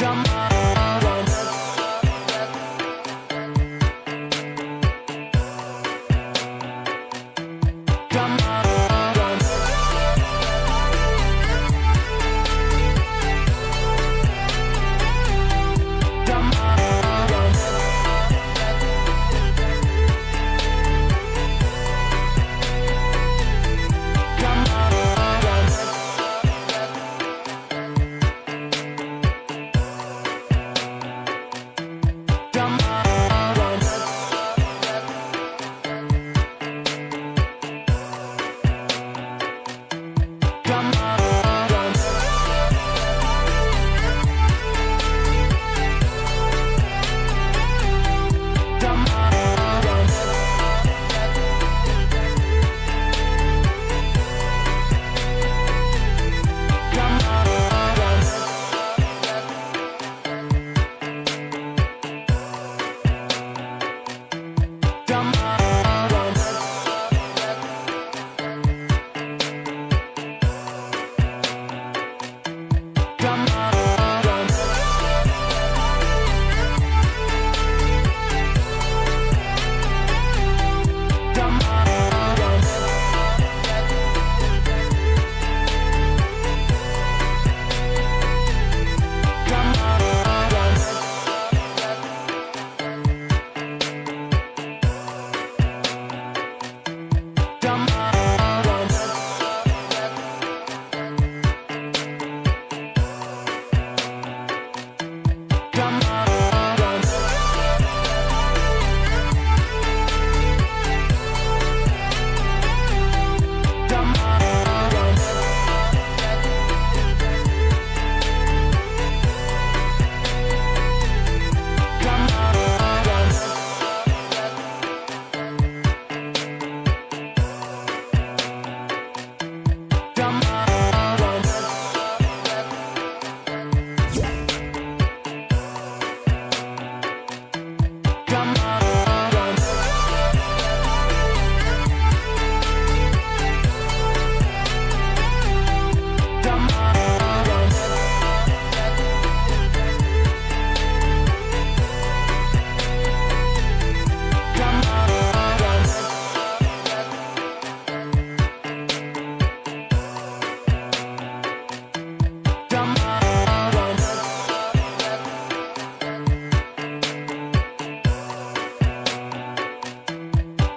drama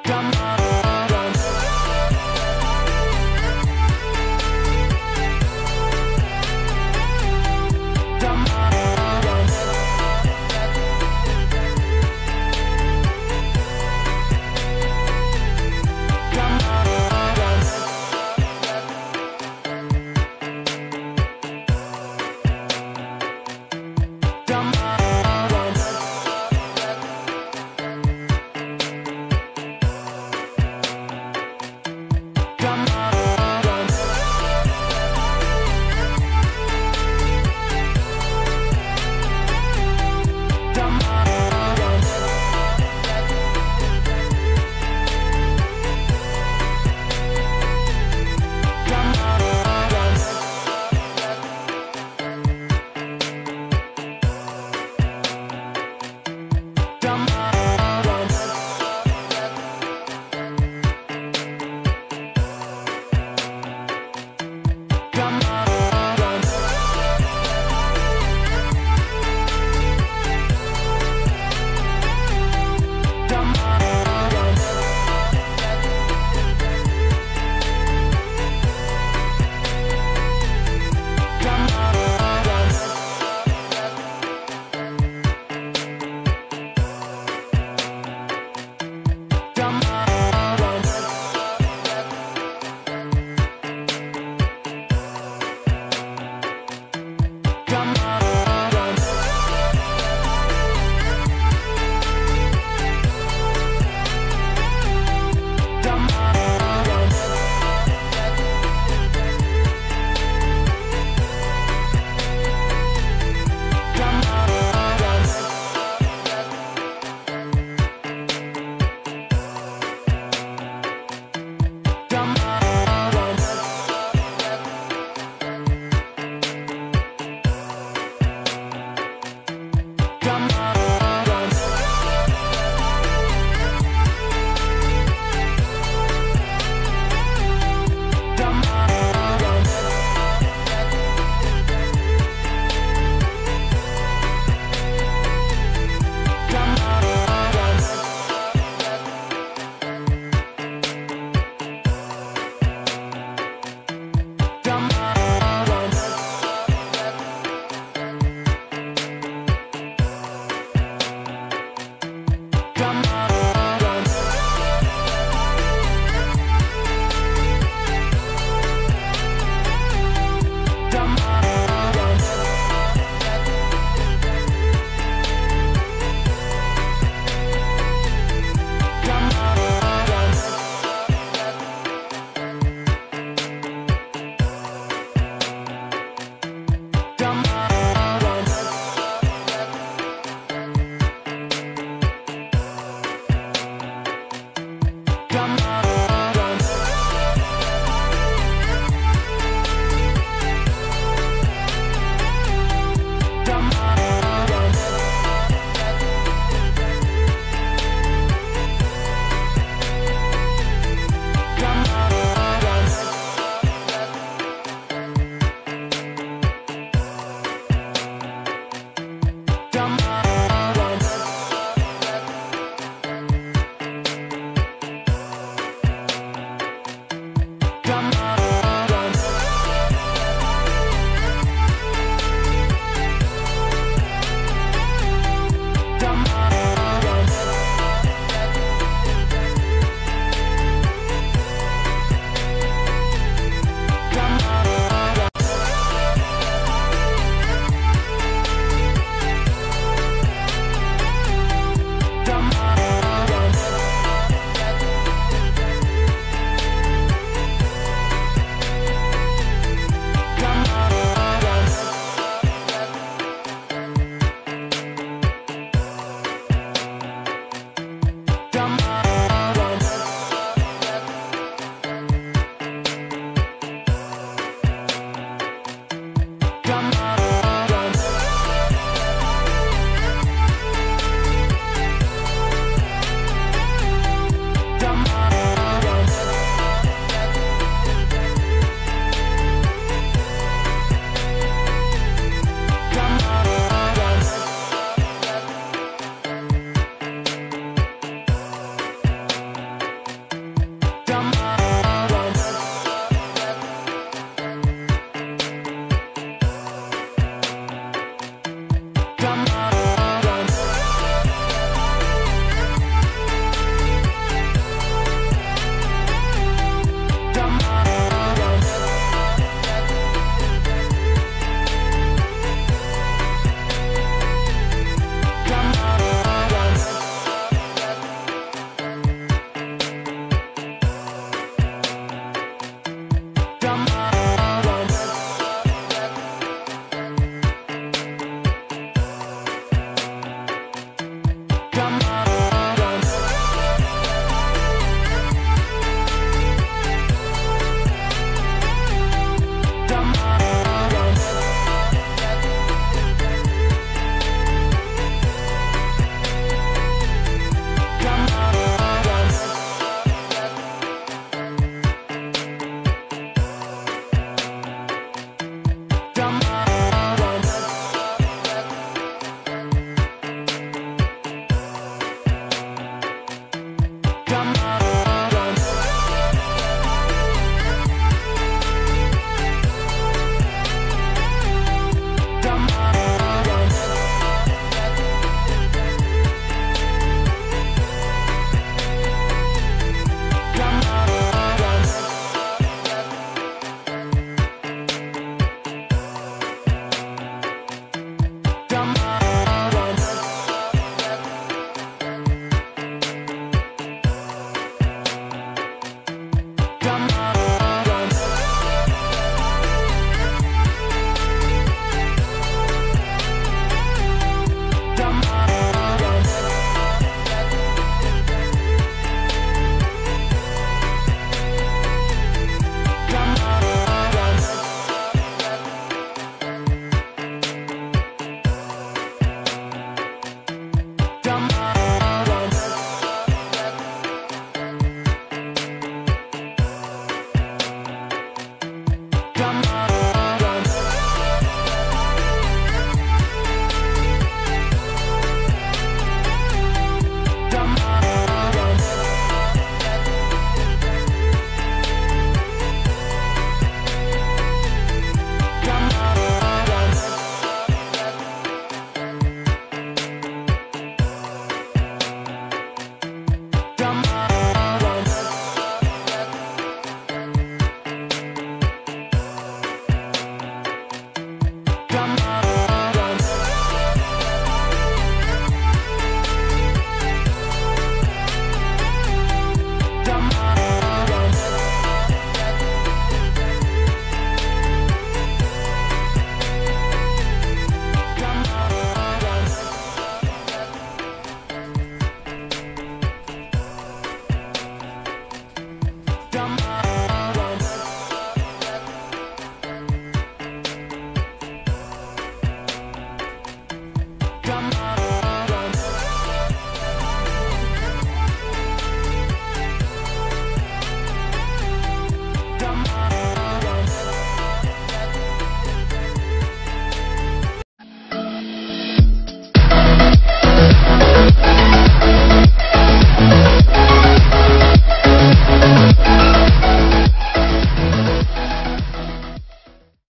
Come on.